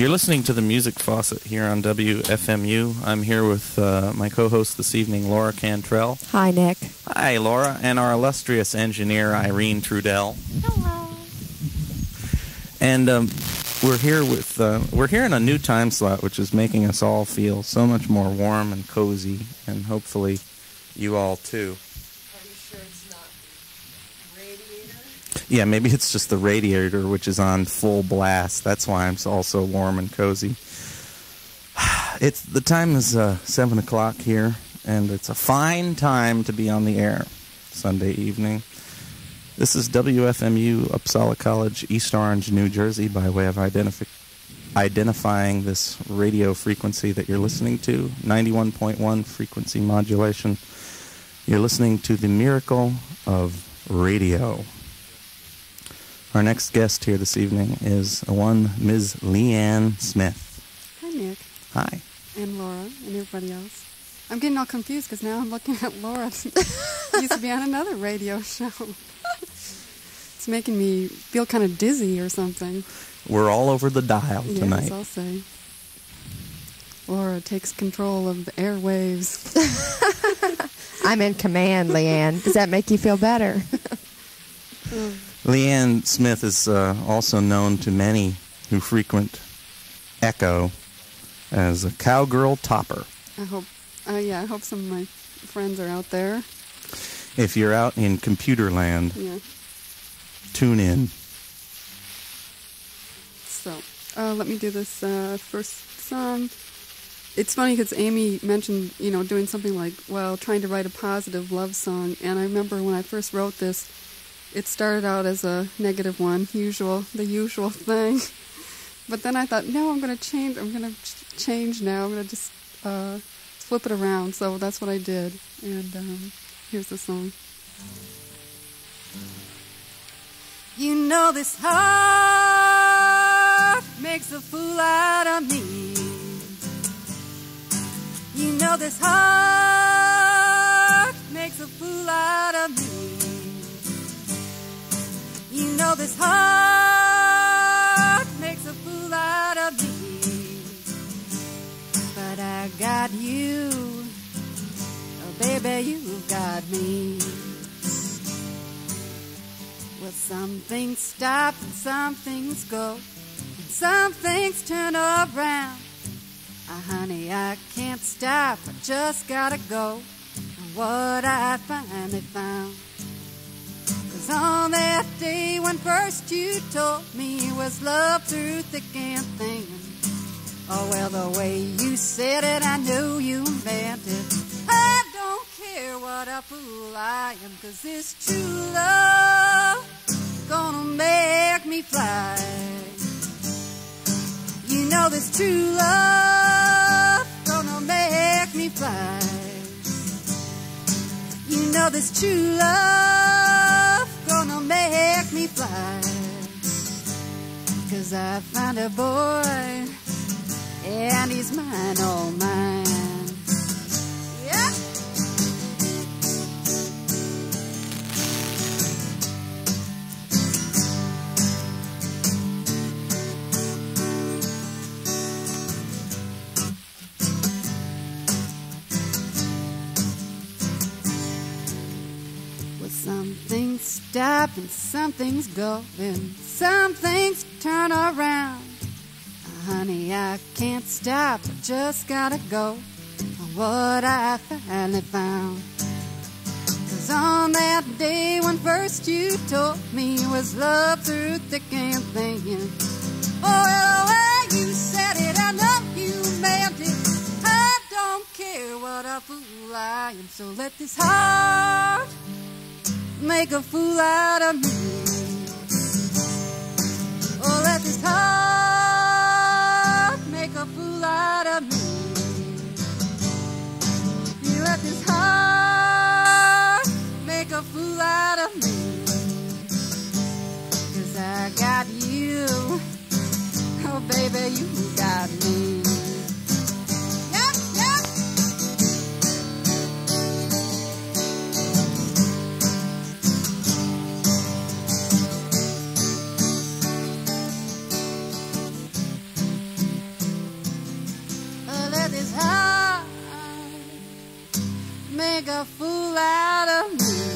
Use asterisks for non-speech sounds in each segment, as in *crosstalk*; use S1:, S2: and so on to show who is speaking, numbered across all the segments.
S1: You're listening to the Music Faucet here on WFMU. I'm here with uh, my co-host this evening, Laura Cantrell.
S2: Hi, Nick.
S1: Hi, Laura, and our illustrious engineer, Irene Trudel.
S2: Hello.
S1: And um, we're here with uh, we're here in a new time slot, which is making us all feel so much more warm and cozy, and hopefully, you all too.
S3: Are you sure it's not the radiator?
S1: Yeah, maybe it's just the radiator, which is on full blast. That's why I'm all so warm and cozy. *sighs* It's the time is uh, seven o'clock here, and it's a fine time to be on the air. Sunday evening. This is WFMU Uppsala College, East Orange, New Jersey, by way of identifi- identifying this radio frequency that you're listening to, 91.1 frequency modulation. You're listening to the miracle of radio. Our next guest here this evening is one Ms. Lianne Smith.
S3: Hi, Nick.
S1: Hi.
S3: And Laura and everybody else. I'm getting all confused because now I'm looking at Laura. *laughs* used to be on another radio show. *laughs* it's making me feel kind of dizzy or something.
S1: We're all over the dial tonight.
S3: Yes,
S1: tonight.
S3: I'll say. Laura takes control of the airwaves. *laughs*
S2: I'm in command, Lianne. Does that make you feel better?
S1: Lianne Smith is uh, also known to many who frequent Echo as a cowgirl topper.
S3: I hope, uh, yeah, I hope some of my friends are out there.
S1: If you're out in computer land,
S3: Yeah.
S1: tune in.
S3: So, uh, let me do this uh, first song. It's funny because Amy mentioned, you know, doing something like, well, trying to write a positive love song. And I remember when I first wrote this, it started out as a negative one, usual, the usual thing. But then I thought, no, I'm going to change. I'm going to ch- change now. I'm going to just uh, flip it around. So that's what I did. And um, here's the song. You know this heart makes a fool out of me. You know this heart makes a fool out of me. You know this heart makes a fool out of me. But I got you. Oh, baby, you got me. Well, some things stop and some things go. And some things turn around. Ah, honey, I can't stop. I just gotta go. And what I finally found on that day when first you told me it was love through thick and thin. Oh, well, the way you said it, I knew you meant it. I don't care what a fool I am, cause this true love gonna make me fly. You know this true love gonna make me fly. You know this true love me fly. Cause I found a boy and he's mine, all mine. Stop and some things go, and some things turn around. Uh, honey, I can't stop, just gotta go on what I finally found. Cause on that day when first you told me it was love through thick and thin. Oh, well, the way you said it, I know you meant it. I don't care what a fool I am, so let this heart make a fool out of me. Oh, let this heart make a fool out of me. Let this heart make a fool out of me. Cause I got you. Oh, baby, you got me.
S4: make a fool out of me.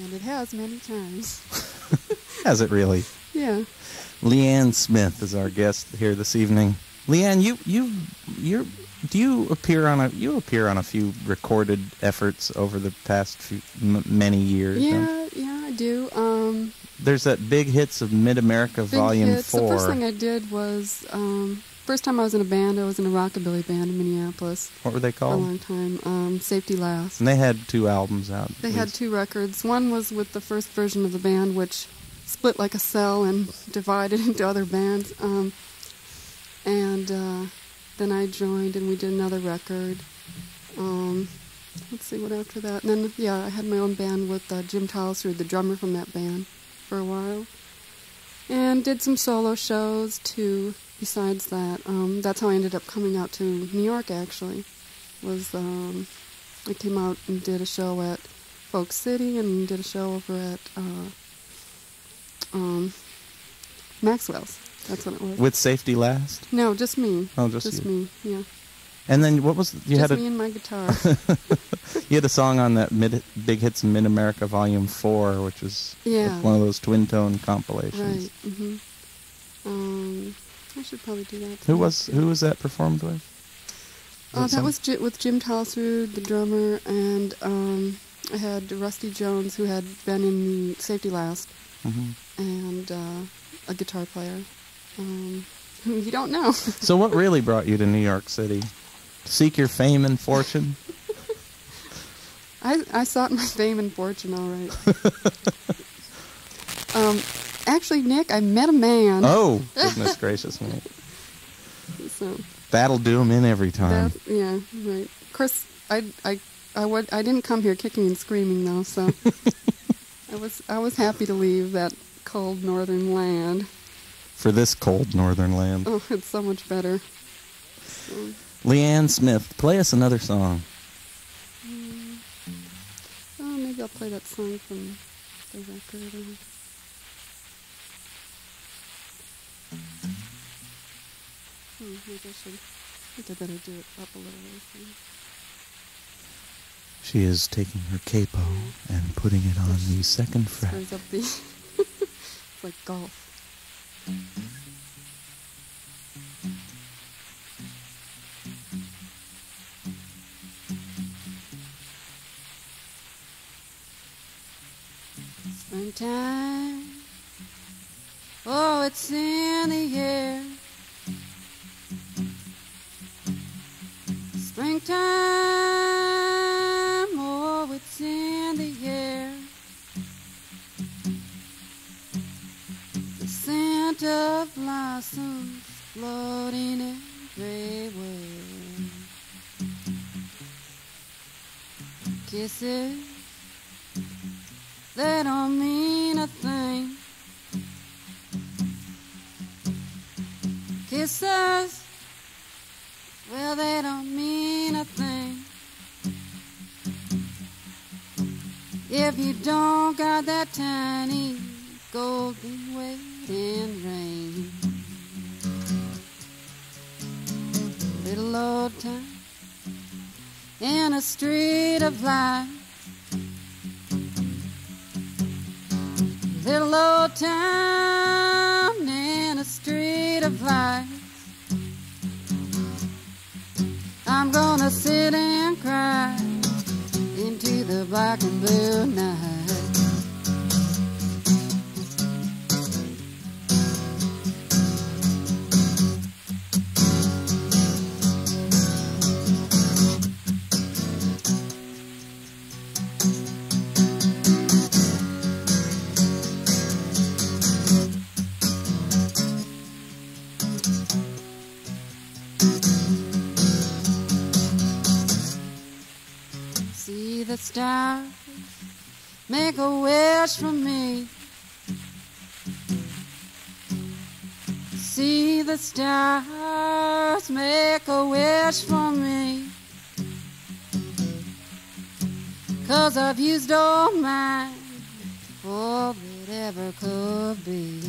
S4: And it has many times. *laughs*
S1: has it really?
S4: Yeah.
S1: Lianne Smith is our guest here this evening. Lianne, you you you're do you appear on a you appear on a few recorded efforts over the past few, m- many years. don't-
S4: Yeah, yeah, I do. Um,
S1: There's that big hits of Mid America Volume
S4: hits.
S1: Four.
S4: The first thing I did was um, first time I was in a band. I was in a rockabilly band in Minneapolis
S1: what were they
S4: for a
S1: called?
S4: long time. Um, Safety Last.
S1: And they had two albums out.
S4: They had two records. One was with the first version of the band, which split like a cell and *laughs* divided into other bands. Um, and uh, then I joined, and we did another record. Um, let's see what after that. And then yeah, I had my own band with uh, Jim Tolliser, the drummer from that band, for a while, and did some solo shows too. Besides that, um, that's how I ended up coming out to New York. Actually, was um, I came out and did a show at Folk City and did a show over at uh, um, Maxwell's. That's what it was.
S1: with Safety Last.
S4: no, just me.
S1: Oh, just,
S4: Just
S1: you.
S4: me. Yeah.
S1: And then what was you
S4: just
S1: had
S4: me and my guitar. *laughs*
S1: you had a song on that mid, Big Hits in Mid America Volume Four, which was
S4: Yeah.
S1: one of those Twin/Tone compilations.
S4: right. hmm Um, I should probably do that.
S1: Who
S4: too.
S1: was who was that performed with?
S4: Uh, that was J- with Jim Talsrud, the drummer, and um, I had Rusty Jones, who had been in the Safety Last,
S1: Mhm.
S4: and uh, a guitar player, um, *laughs* you don't know. *laughs*
S1: So what really brought you to New York City? Seek your fame and fortune. *laughs*
S4: I, I sought my fame and fortune, all right. um, actually, Nick, I met a man.
S1: Oh goodness gracious me!
S4: So
S1: That'll do him in every time.
S4: that, yeah, right. Of course, I, I, I, would, I didn't come here kicking and screaming though, so I was I was happy to leave that cold northern land.
S1: For this cold northern land.
S4: Oh, it's so much better. So,
S1: Lianne Smith, play us another song.
S4: oh, maybe I'll play that song from the record. or- Hmm, maybe I should. I think I better do it up a little ways.
S1: She is taking her capo and putting it on the second fret.
S4: Screws up the. *laughs* it's like golf. Springtime. Oh, it's in the air. Springtime. Of blossoms floating everywhere. Kisses, they don't mean a thing. Kisses, well, they don't mean a thing. If you don't got that tiny golden waiting rain. Little old town in a street of light. Little old town in a street of light. I'm gonna sit and cry into the black and blue night. Stars, make a wish for me. See the stars, make a wish for me. Cause I've used all mine,
S3: before it ever could be.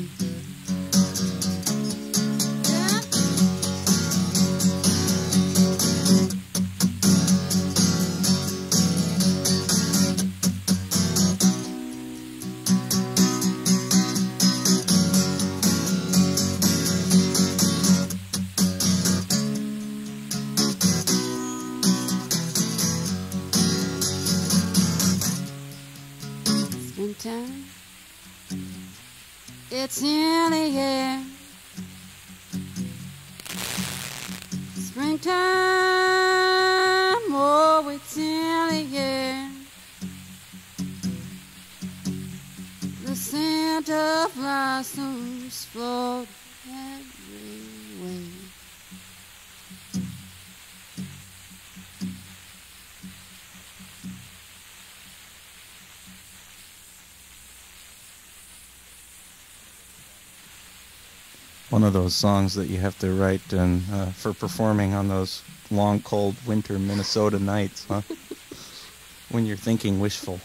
S1: One of those songs that you have to write and uh, for performing on those long, cold winter Minnesota nights, huh? *laughs* when you're thinking wishful.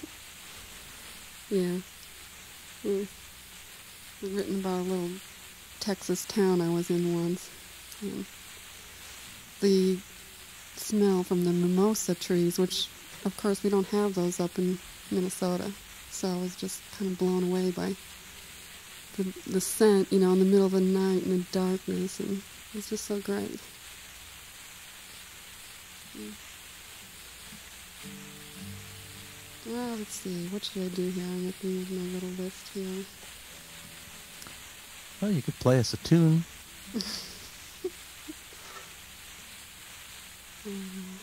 S3: Yeah. Mm. I've written about a little Texas town I was in once. Um, the smell from the mimosa trees, which, of course, we don't have those up in Minnesota. So I was just kind of blown away by the, the scent, you know, in the middle of the night in the darkness, and it's just so great. Well, let's see. What should I do here? I'm looking at my little list here.
S1: Well, you could play us a tune. *laughs*
S3: Um,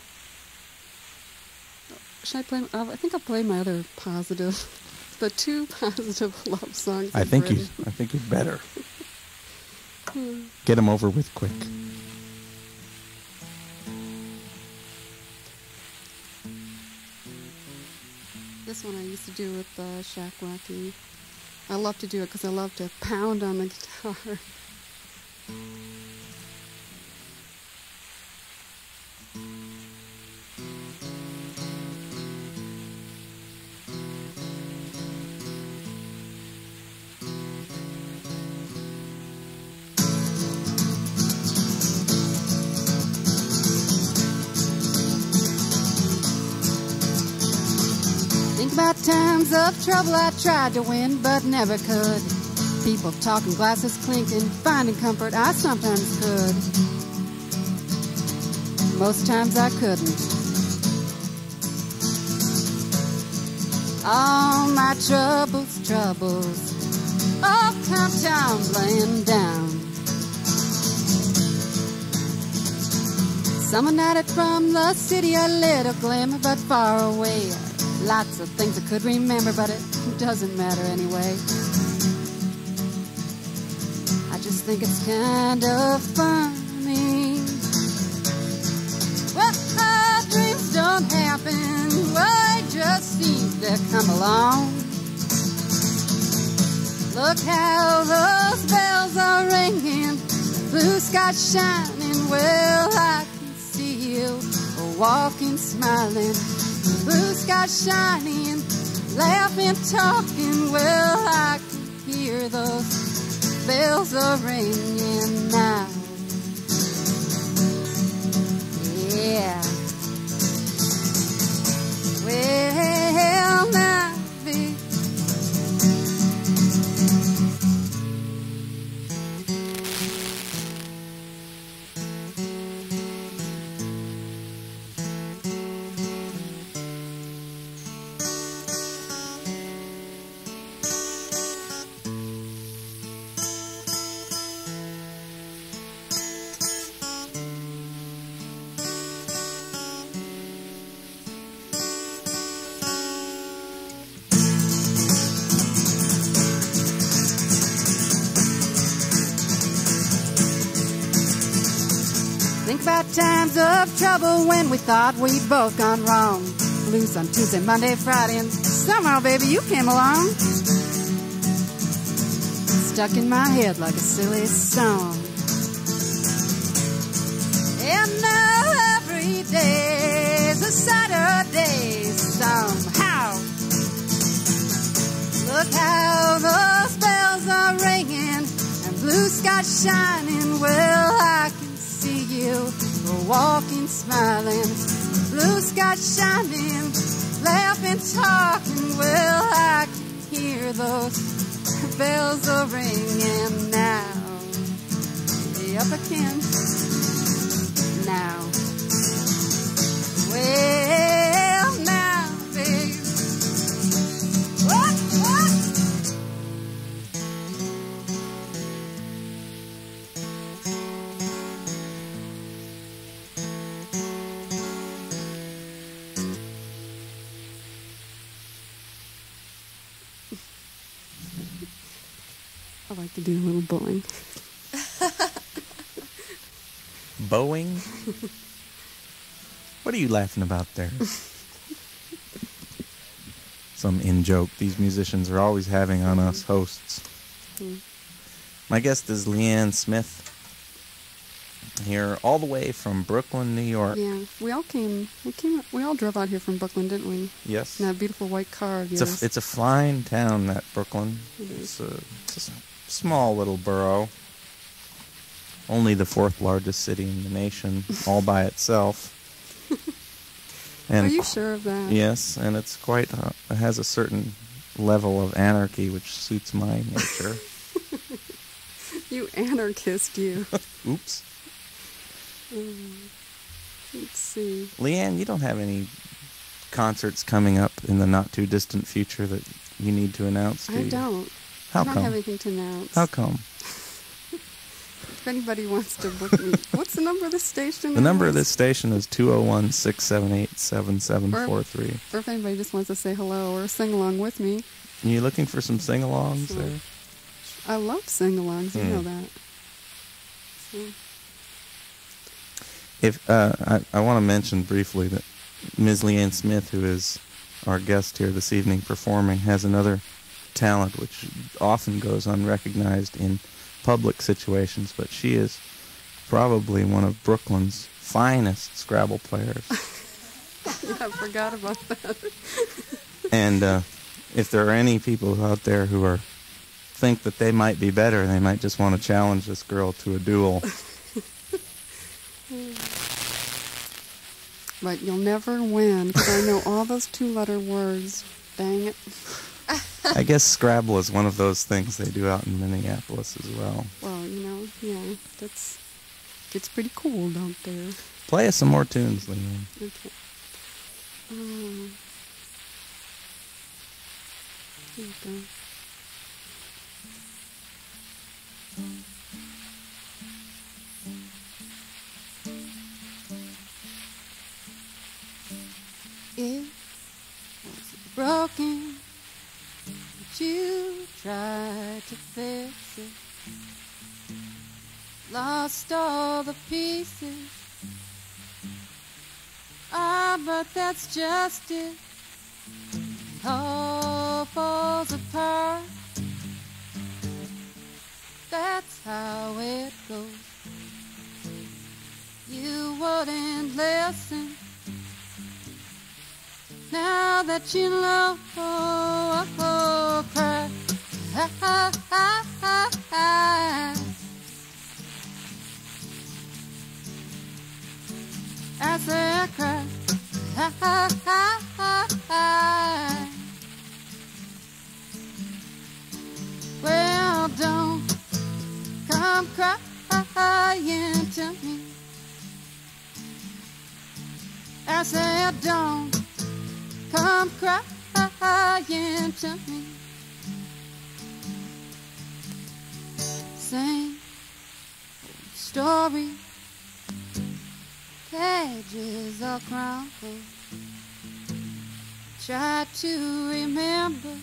S3: should I play? I think I'll play my other positive, *laughs* the two *laughs* positive love songs.
S1: I think you. I think you'd better *laughs* get them over with quick.
S3: This one I used to do with uh, Shaq Rocky. I love to do it because I love to pound on the *laughs* guitar. Trouble I tried to win but never could. People talking, glasses clinking, finding comfort I sometimes could. Most times I couldn't. All my troubles, troubles, all come tumbling down. Someone added from the city a little glimmer, but far away. Lots of things I could remember, but it doesn't matter anyway. I just think it's kind of funny. Well, dreams don't happen, they just seem to come along. Look how those bells are ringing, blue sky shining. Well, I can see you walking, smiling, blue sky shining, laughing, talking. Well, I can hear those bells are ringing now. Yeah. Well, times of trouble when we thought we'd both gone wrong. Blues on Tuesday, Monday, Friday, and somehow, baby, you came along. Stuck in my head like a silly song. And now every day's a Saturday somehow. Look how those bells are ringing and blue sky's shining. Well, I can see you walking, smiling. Blue sky shining, laughing, talking, well, I can hear those *laughs* bells are ringing now. Up again. Now. Well,
S4: do a little bowling.
S1: Boeing? *laughs* *laughs* what are you laughing about there? Some in joke these musicians are always having on us hosts. My guest is Lianne Smith, here all the way from Brooklyn, New York.
S4: Yeah, we all came. We came. We all drove out here from Brooklyn, didn't we?
S1: Yes.
S4: In that beautiful white car of
S1: It's a, it's a fine town, that Brooklyn.
S4: It
S1: It's a, it's a small little borough. Only the fourth largest city in the nation, *laughs* all by itself.
S4: Are you sure of that?
S1: Yes, and it's quite. Uh, it has a certain level of anarchy which suits my nature. *laughs*
S4: You anarchist, you. *laughs*
S1: Oops,
S4: Let's see.
S1: Lianne, you don't have any concerts coming up in the not too distant future that you need to announce, do
S4: I
S1: you?
S4: don't.
S1: How
S4: I don't
S1: come?
S4: have anything to announce.
S1: How come? *laughs*
S4: If anybody wants to book me, what's the number of this station?
S1: The number of this station is 201 678 7743.
S4: Or if anybody just wants to say hello or sing along with me, Are
S1: You looking for some sing alongs
S4: Sure.
S1: there?
S4: I love sing-alongs. You
S1: Hmm.
S4: know that. So,
S1: If uh, I, I want to mention briefly that Ms. Lianne Smith, who is our guest here this evening performing, has another talent which often goes unrecognized in public situations, but she is probably one of Brooklyn's finest Scrabble players.
S4: yeah, *laughs* I forgot about that.
S1: and uh, if there are any people out there who are think that they might be better, they might just want to challenge this girl to a duel. *laughs*
S4: But you'll never win because I know all those two-letter words. Dang it. *laughs*
S1: I guess Scrabble is one of those things they do out in Minneapolis as well.
S4: Well, you know, yeah, that's gets pretty cold out there.
S1: Play us some more tunes, Lianne.
S4: Okay. Um, here we go.
S3: It was broken, you tried to fix it. Lost all the pieces. Ah, but that's just it. All falls apart. That's how it goes. You wouldn't listen. Now that you know, oh, oh, As I cry. Well, don't come crying to me. I said, don't come crying to me. Same story, pages are crumpled. Try to remember.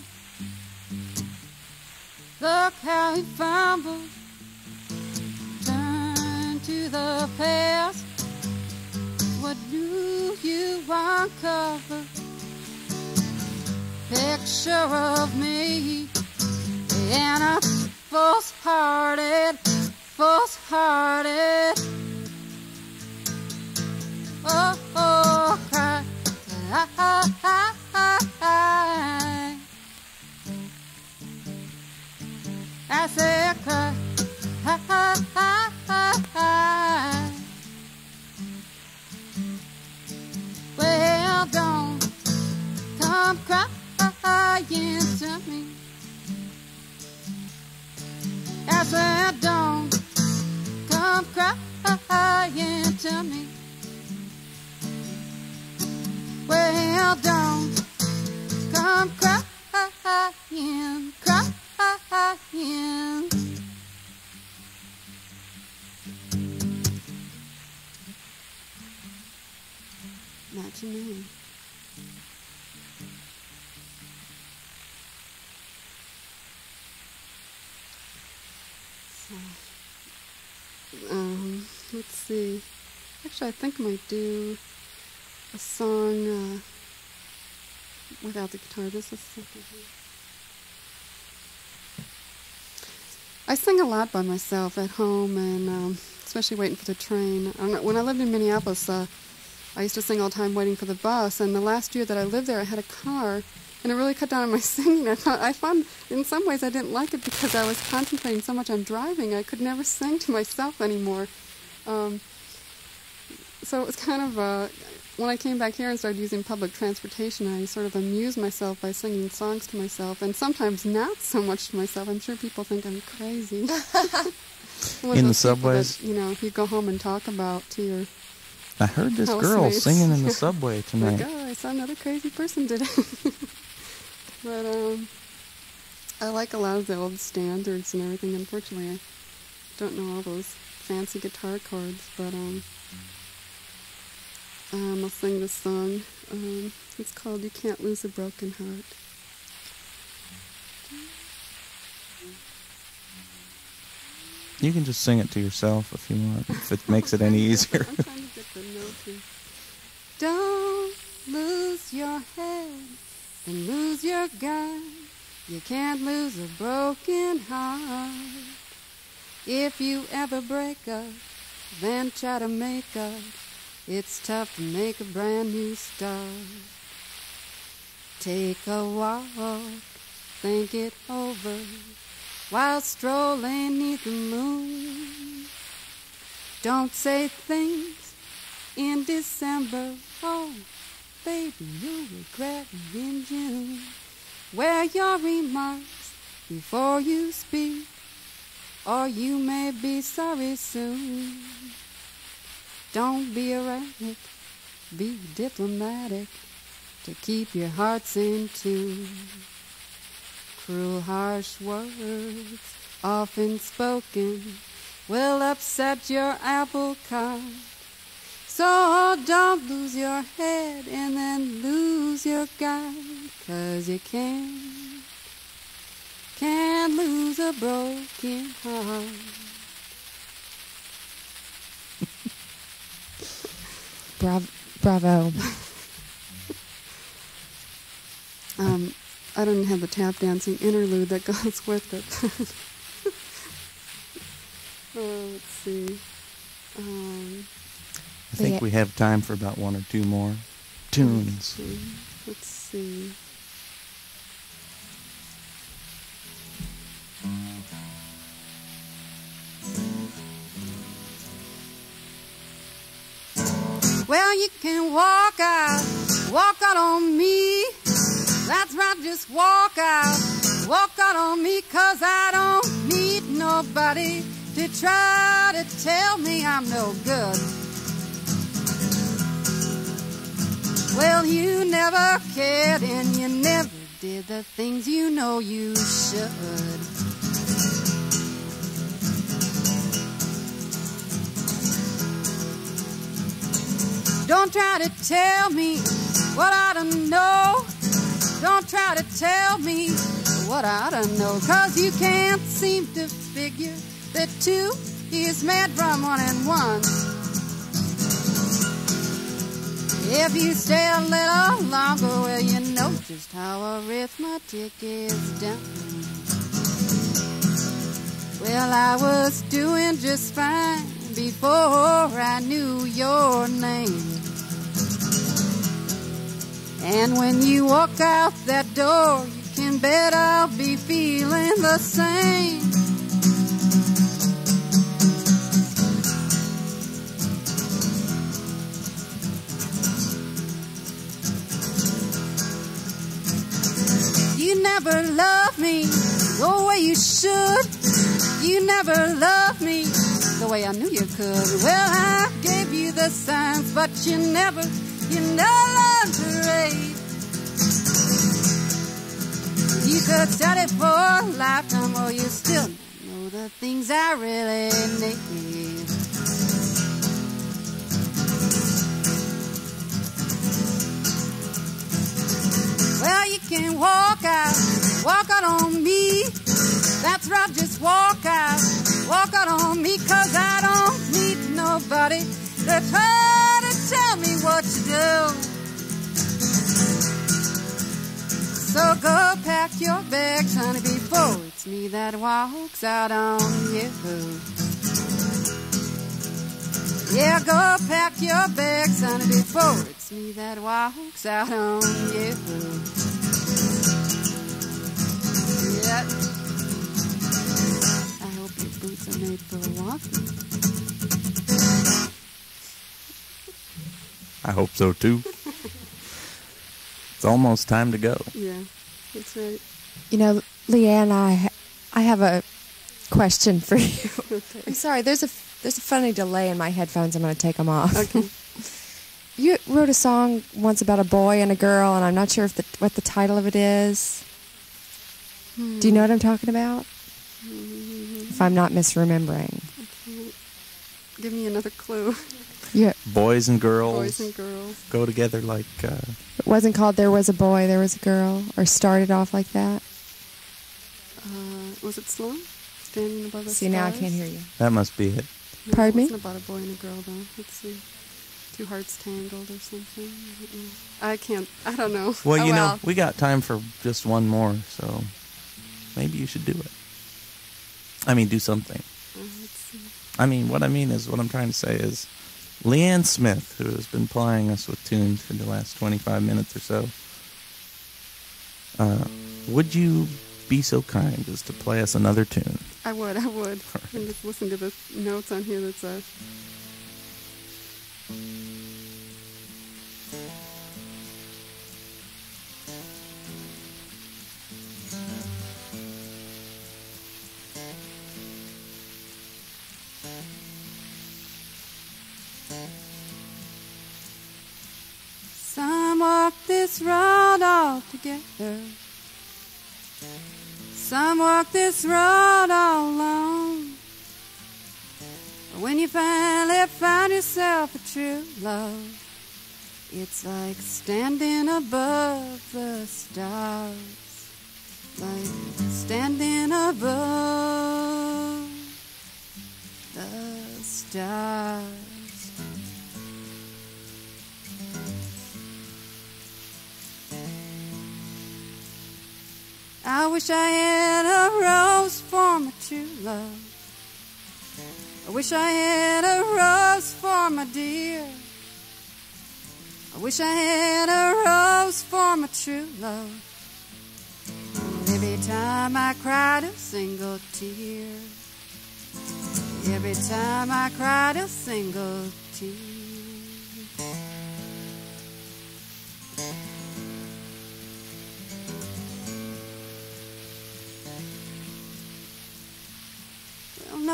S3: Look how he fumbled. Turn to the past. What do you uncover? Picture of me and a false-hearted, false-hearted. Oh, oh, cry. Ah, ah, ah, ah, ah. I said cry. Ha, ha, ha, Well, Actually, I think I might do a song uh, without the guitar. Just a second. I sing a lot by myself at home, and um, especially waiting for the train. I know, when I lived in Minneapolis, uh, I used to sing all the time waiting for the bus. And the last year that I lived there, I had a car, and it really cut down on my *laughs* singing. I thought I found in some ways I didn't like it because I was concentrating so much on driving. I could never sing to myself anymore. Um, so it was kind of uh, when I came back here and started using public transportation, I sort of amused myself by singing songs to myself, and sometimes not so much to myself. I'm sure people think I'm crazy. *laughs* *laughs*
S1: In the subways?
S3: that, you know, if you go home and talk about to your
S1: I heard this girl
S3: Housemates.
S1: singing in the
S3: Yeah. *laughs*
S1: subway
S3: like,
S1: tonight.
S3: oh, I saw another crazy person today. but um, I like a lot of the old standards and everything. Unfortunately, I don't know all those fancy guitar chords, but um, um, I'll sing this song. Um, it's called "You Can't Lose a Broken Heart."
S1: You can just sing it to yourself if you want, if it makes it any easier. *laughs*
S3: I'm trying to get the note here. Don't lose your head and lose your gun. You can't lose a broken heart. If you ever break up, then try to make up. It's tough to make a brand new start. Take a walk, think it over while strolling neath the moon. Don't say things in December. Oh, baby, you'll regret it in June. Wear your remarks before you speak, or you may be sorry soon. Don't be erratic, be diplomatic to keep your hearts in tune. Cruel, harsh words, often spoken, will upset your apple cart. So don't lose your head and then lose your guide, cause you can't, can't lose a broken heart.
S2: Bravo. Bravo. *laughs*
S3: Um, I don't have the tap dancing interlude that goes *laughs* with it. oh, *laughs* let's see. Um,
S1: I think
S2: Yeah.
S1: we have time for about one or two more tunes.
S3: Let's see. Let's see. You can walk out, walk out on me. That's right, just walk out, walk out on me, cause I don't need nobody to try to tell me I'm no good. Well, you never cared and you never did the things you know you should. Don't try to tell me what I don't know. Don't try to tell me what I don't know. Cause you can't seem to figure that two is made from one and one. If you stay a little longer, well, you know just how arithmetic is done. Well, I was doing just fine before I knew your name. And when you walk out that door, you can bet I'll be feeling the same. You never loved me the way you should. You never loved the way I knew you could. Well, I gave you the signs, but you never, you never learned to read. You could study for a lifetime, or you still know the things I really need. Well, you can walk out, walk out on me. That's right, just walk out, walk out on me, cause I don't need nobody to try to tell me what to do. So go pack your bags, honey, before it's me that walks out on you. Yeah, go pack your bags, honey, before it's me that walks out on you. Yeah. I hope your boots are made for walking.
S1: I hope so too. it's almost time to go.
S4: Yeah, that's right.
S2: You know, Lianne, I I have a question for you. *laughs*
S4: Okay.
S2: I'm sorry. There's a there's a funny delay in my headphones. I'm going to take them off.
S4: Okay. *laughs*
S2: You wrote a song once about a boy and a girl, and I'm not sure if the, what the title of it is. Do you know what I'm talking about? If I'm not misremembering.
S4: Give me another clue.
S2: Yeah.
S1: Boys and girls
S4: Boys and girls.
S1: go together like uh,
S2: it wasn't called There Was a Boy, There Was a Girl, or started off like that.
S4: Uh, was it Sloan? Standing above the
S2: See, now I can't hear you.
S1: that must be it.
S4: No,
S2: Pardon me?
S4: It wasn't about a boy and a girl, though. Let's see. Two hearts tangled or something. I can't. I don't know.
S1: Well,
S4: Oh,
S1: you know,
S4: well.
S1: we got time for just one more, so maybe you should do it. I mean, do something. I mean, what I mean is, what I'm trying to say is, Lianne Smith, who has been plying us with tunes for the last 25 minutes or so, uh, would you be so kind as to play us another tune?
S4: I would. I would. And just listen to the notes on here. That's uh,
S3: together. Some walk this road all alone. But when you finally find yourself a true love, it's like standing above the stars. Like standing above the stars. I wish I had a rose for my true love. I wish I had a rose for my dear. I wish I had a rose for my true love. Every time I cried a single tear. Every time I cried a single tear.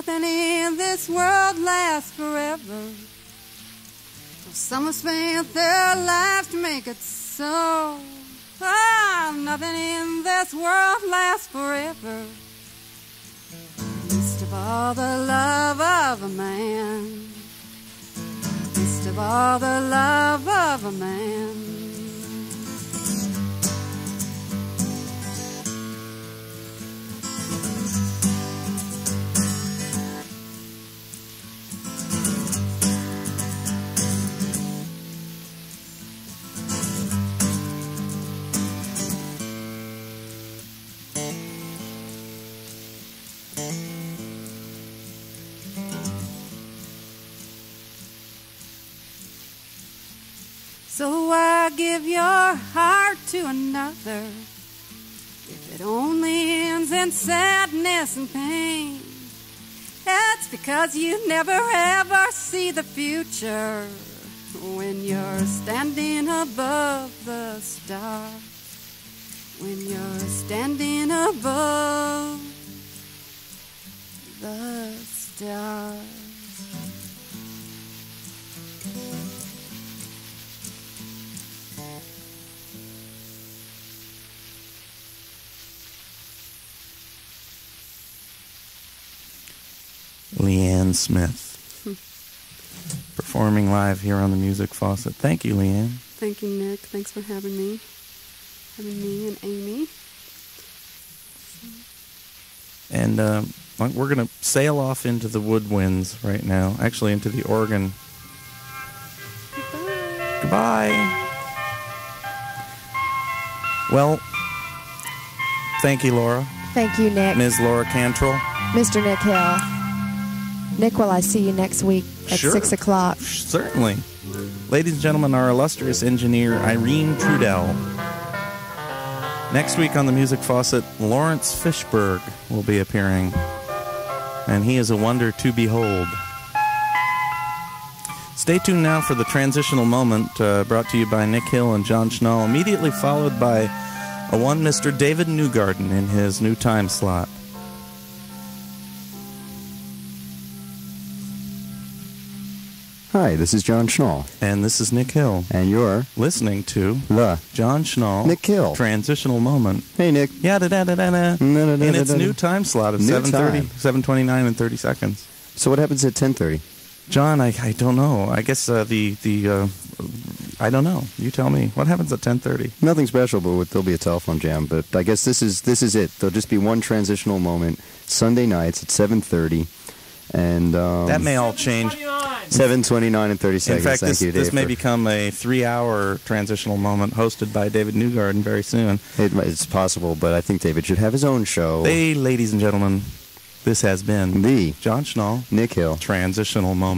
S3: Nothing in this world lasts forever. Some have spent their lives to make it so. Ah, nothing in this world lasts forever. Least of all the love of a man. Least of all the love of a man. Another if it only ends in sadness and pain? It's because you never ever see the future when you're standing above the stars. when you're standing above the stars.
S1: Lianne Smith. Performing live here on the Music Faucet. Thank you, Leanne.
S4: Thank you, Nick. Thanks for having me. Having me and Amy.
S1: And uh, we're going to sail off into the woodwinds right now. Actually, into the Oregon.
S4: Goodbye.
S1: Goodbye. Well, thank you, Laura.
S2: Thank you, Nick.
S1: Ms. Laura Cantrell.
S2: Mr. Nick Hill. Nick, will I see you next week at
S1: Sure.
S2: 6 o'clock?
S1: Certainly. Ladies and gentlemen, our illustrious engineer, Irene Trudel. Next week on the Music Faucet, Lawrence Fishberg will be appearing. And he is a wonder to behold. Stay tuned now for the transitional moment uh, brought to you by Nick Hill and John Schnall, immediately followed by a one Mr. David Newgarden in his new time slot.
S5: Hi, this is John Schnall,
S1: And this is Nick Hill,
S5: and you're
S1: listening to
S5: the
S1: John Schnall.
S5: Nick Hill.
S1: Transitional moment.
S5: Hey, Nick.
S1: Yeah, da da da da da. In its new time slot of
S5: New
S1: 7:30,
S5: time.
S1: 7:29 and 30 seconds.
S5: So what happens at 10:30?
S1: John, I, I don't know. I guess uh, the the uh, I don't know. You tell me. What happens at 10:30?
S5: Nothing special, but there'll be a telephone jam. But I guess this is this is it. There'll just be one transitional moment. Sunday nights at 7:30, and um,
S1: that may all change.
S5: 7:29 and 30 seconds.
S1: In fact,
S5: Thank
S1: this
S5: you,
S1: this may
S5: for-
S1: become a three-hour transitional moment hosted by David Newgarden very soon.
S5: It, it's possible, but I think David should have his own show.
S1: Hey, ladies and gentlemen, this has been
S5: the
S1: John Schnall
S5: Nick Hill.
S1: transitional moment.